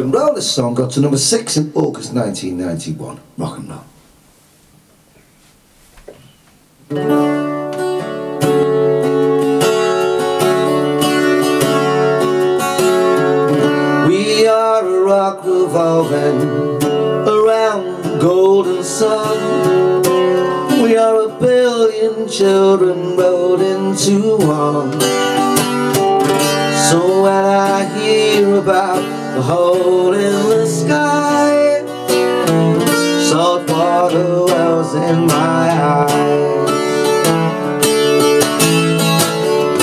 and roll. This song got to number six in August 1991. Rock and roll. We are a rock revolving around the golden sun. We are a billion children rolled into one. So when I hear about the hole in the sky, salt water wells in my eyes.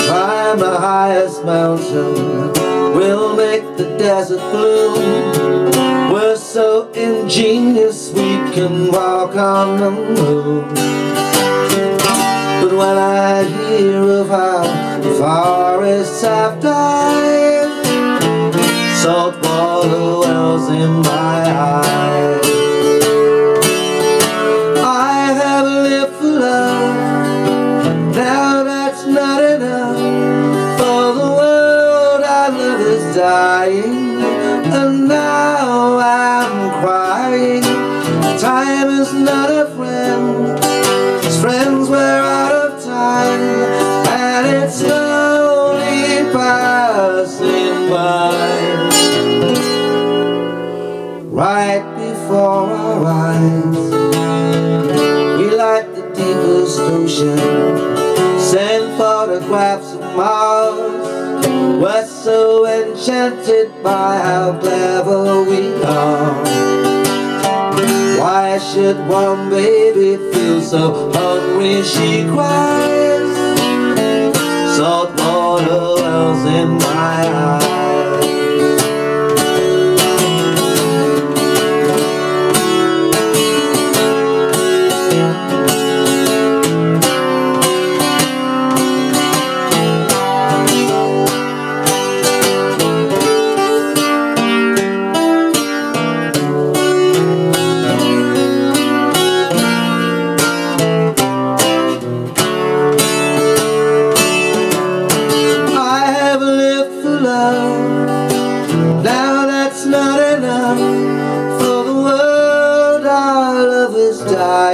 Climb the highest mountain, we'll make the desert bloom. We're so ingenious we can walk on the moon. But when I hear of how forests have died, salt dying, and now I'm crying. Time is not a friend, friends we're out of time, and it's slowly passing by. Right before our eyes, we like the deepest ocean, send photographs of Mars. We're so enchanted by how clever we are. Why should one baby feel so hungry she cries? Salt water wells in my eyes.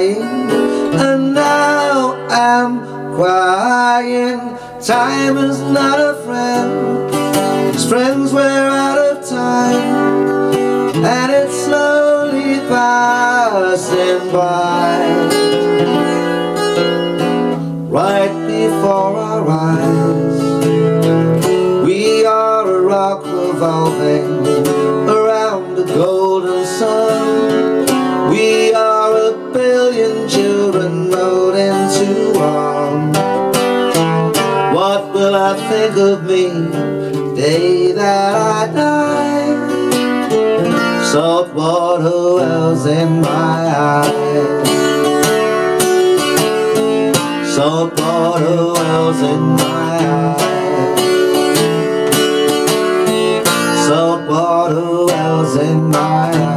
And now I'm crying. Time is not a friend. Friends we're out of time, and it's slowly passing by. Will I think of me the day that I die? Salt water wells in my eyes. Salt water wells in my eyes. Salt water wells in my eyes.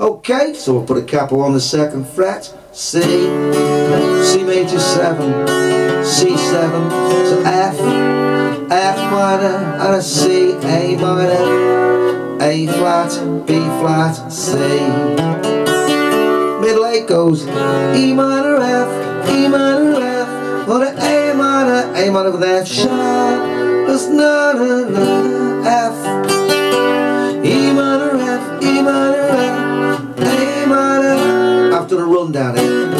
Okay, so we'll put a capo on the second fret. C, C major 7, C7, so F, F minor, and a C, A minor, A flat, B flat, C. Middle eight goes E minor, F, E minor, F, or A minor, A minor with F sharp, not another F. after the.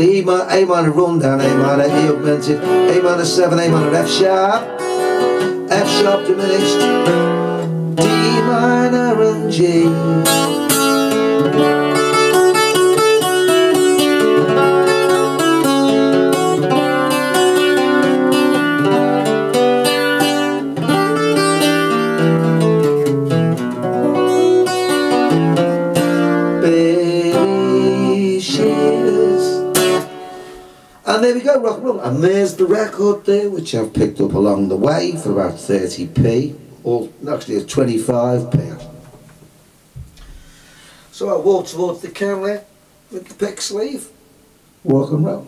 E minor, A minor, rundown, A minor, E augmented, A minor 7, A minor, F sharp, F sharp diminished, D minor and G. go, rock and roll. And there's the record there, which I've picked up along the way for about 30p, or actually it's 25p. So I walk towards the camera, with the pick sleeve. Walking row.